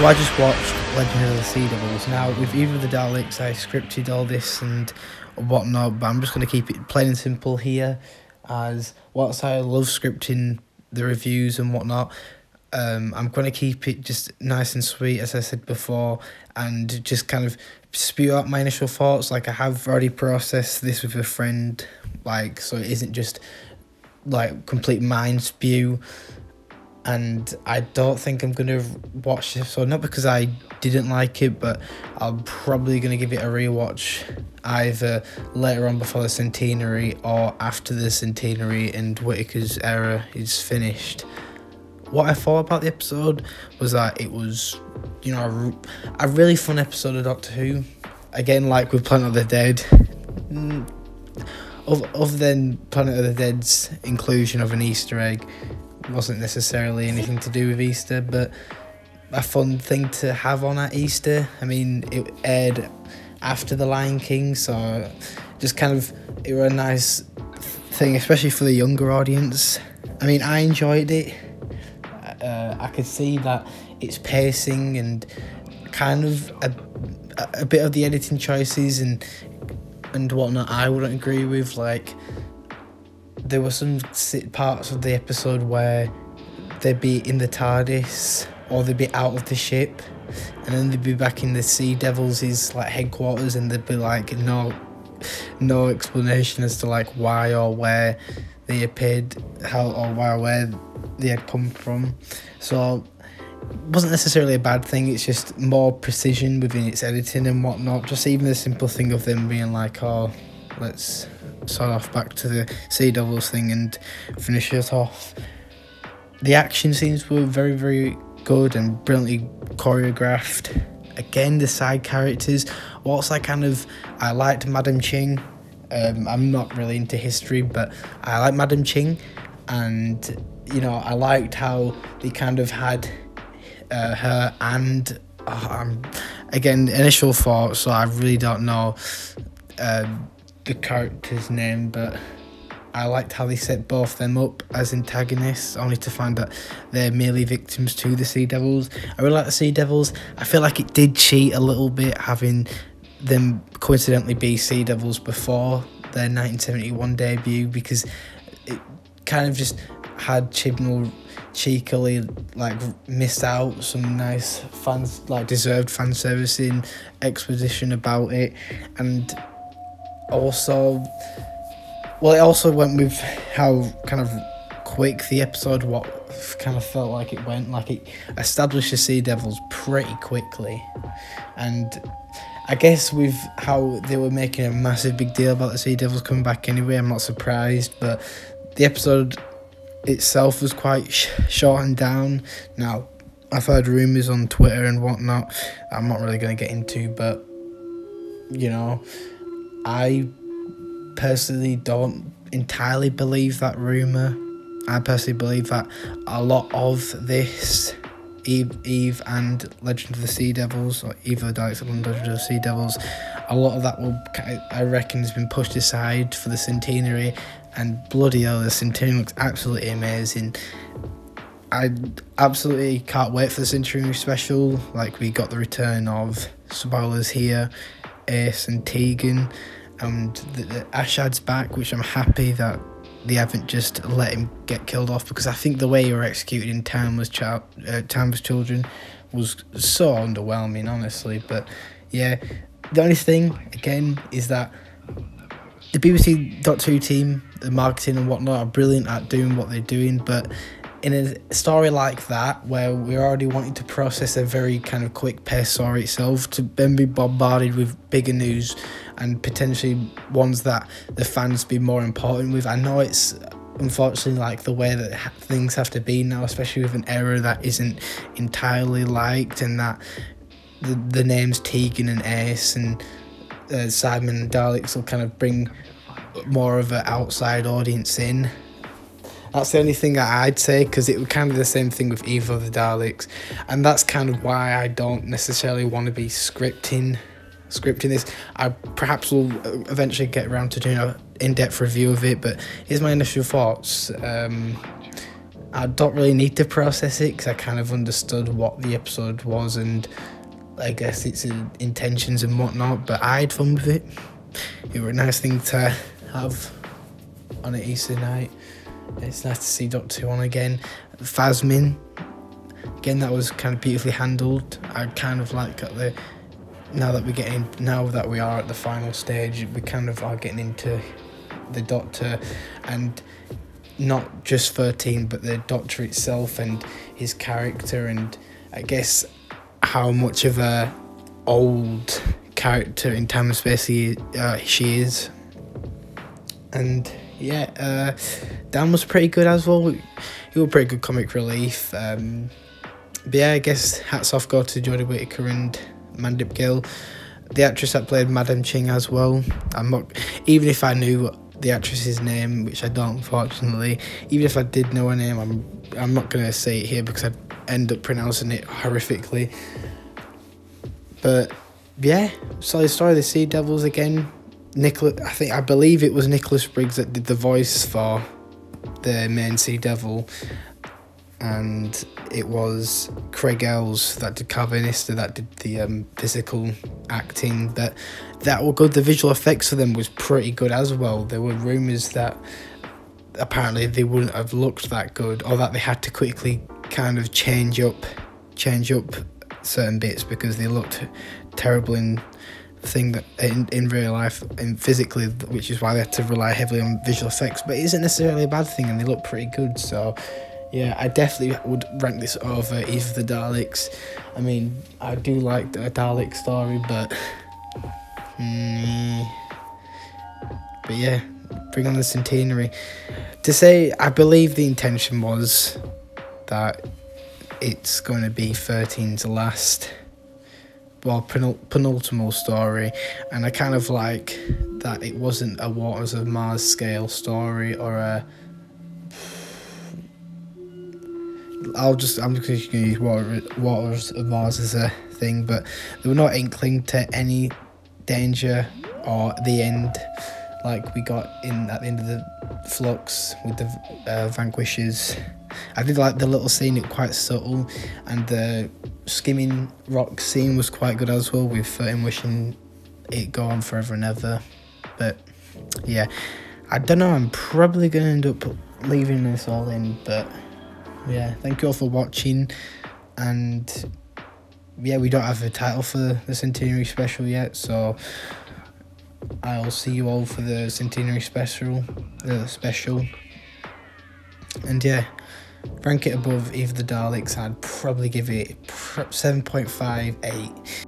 So I just watched Legend of the Sea Devils. Now, with Eve of the Daleks, I scripted all this and whatnot, but I'm just going to keep it plain and simple here. As whilst I love scripting the reviews and whatnot, um, I'm going to keep it just nice and sweet, as I said before, and just kind of spew out my initial thoughts. Like, I have already processed this with a friend, like, so it isn't just like complete mind spew and I don't think I'm gonna watch this. So not because I didn't like it, but I'm probably gonna give it a rewatch either later on before the centenary or after the centenary and Whittaker's era is finished. What I thought about the episode was that it was, you know, a, a really fun episode of Doctor Who. Again, like with Planet of the Dead. Other than Planet of the Dead's inclusion of an Easter egg, wasn't necessarily anything to do with Easter, but a fun thing to have on at Easter. I mean, it aired after The Lion King, so just kind of it was a nice thing, especially for the younger audience. I mean, I enjoyed it. Uh, I could see that its pacing and kind of a, a bit of the editing choices and and whatnot I wouldn't agree with. Like there were some parts of the episode where they'd be in the TARDIS or they'd be out of the ship and then they'd be back in the Sea Devils' like headquarters and there'd be like no no explanation as to like why or where they appeared how or why or where they had come from. So wasn't necessarily a bad thing, it's just more precision within its editing and whatnot. Just even the simple thing of them being like, oh, let's sort off back to the Sea Devils thing and finish it off. The action scenes were very, very good and brilliantly choreographed. Again, the side characters. Whilst I kind of I liked Madam Ching. Um, I'm not really into history, but I like Madam Ching, and you know I liked how they kind of had uh, her and um, again initial thoughts. So I really don't know. Um, the character's name, but I liked how they set both them up as antagonists, only to find that they're merely victims to the Sea Devils. I really like the Sea Devils. I feel like it did cheat a little bit having them coincidentally be Sea Devils before their 1971 debut because it kind of just had Chibnall cheekily like missed out some nice fans like deserved fan servicing exposition about it and also well it also went with how kind of quick the episode what kind of felt like it went. Like it established the sea devils pretty quickly. And i guess with how they were making a massive big deal about the sea devils coming back anyway i'm not surprised but the episode itself was quite sh- short and down. Now i've heard rumors on twitter and whatnot i'm not really going to get into but you know I personally don't entirely believe that rumor. I personally believe that a lot of this Eve, Eve and Legend of the Sea Devils, or Eve of the Daleks and Legend of the Sea Devils, a lot of that will, I reckon, has been pushed aside for the centenary. And bloody hell, the centenary looks absolutely amazing. I absolutely can't wait for the centenary special. Like we got the return of spoilers here Ace and Tegan, and the, the Ashad's back, which I'm happy that they haven't just let him get killed off because I think the way he were executed in Timeless, Child, uh, Timeless Children was so underwhelming, honestly. But yeah, the only thing again is that the BBC Doctor Who team, the marketing and whatnot, are brilliant at doing what they're doing, but in a story like that, where we're already wanting to process a very kind of quick paced story itself, to then be bombarded with bigger news and potentially ones that the fans be more important with. I know it's unfortunately like the way that things have to be now, especially with an era that isn't entirely liked, and that the, the names Tegan and Ace and uh, Cybermen and Daleks will kind of bring more of an outside audience in that's the only thing I'd say because it would kind of the same thing with of the Daleks, and that's kind of why I don't necessarily want to be scripting scripting this. I perhaps will eventually get around to doing an in-depth review of it, but here's my initial thoughts. Um, I don't really need to process it because I kind of understood what the episode was and I guess its intentions and whatnot. But I had fun with it. It was a nice thing to have on an Easter night. It's nice to see Doctor Who on again. Yasmin, again, that was kind of beautifully handled. I kind of like the now that we're getting now that we are at the final stage, we kind of are getting into the Doctor and not just 13 but the doctor itself and his character and i guess how much of a old character in time and space he, uh, she is and yeah uh, dan was pretty good as well he was pretty good comic relief um, but yeah i guess hats off go to jodie whittaker and mandip gill the actress that played madam ching as well i'm not even if i knew the actress's name, which I don't, unfortunately. Even if I did know her name, I'm I'm not gonna say it here because I'd end up pronouncing it horrifically. But yeah, solid story. The Sea Devils again. Nicholas, I think I believe it was Nicholas Briggs that did the voice for the main Sea Devil, and it was Craig Els that did Karvanista that did the um, physical acting. That that were good. The visual effects for them was pretty good as well. There were rumors that apparently they wouldn't have looked that good, or that they had to quickly kind of change up, change up certain bits because they looked terrible in thing that in, in real life and physically which is why they had to rely heavily on visual effects but it isn't necessarily a bad thing and they look pretty good so yeah, I definitely would rank this over of the Daleks. I mean, I do like the Dalek story, but. Mm, but yeah, bring on the centenary. To say, I believe the intention was that it's going to be 13 to last, well, penul- penultimate story, and I kind of like that it wasn't a Waters of Mars scale story or a I'll just I'm just to use water, waters of Mars as a thing, but they were not inkling to any danger or the end, like we got in at the end of the flux with the uh, vanquishers. I did like the little scene; it quite subtle, and the skimming rock scene was quite good as well, with uh, him wishing it go on forever and ever. But yeah, I don't know. I'm probably gonna end up leaving this all in, but yeah, thank you all for watching. And yeah, we don't have a title for the centenary special yet, so I'll see you all for the centenary special. The special. And yeah, rank it above Eve of the Daleks. I'd probably give it 7.58.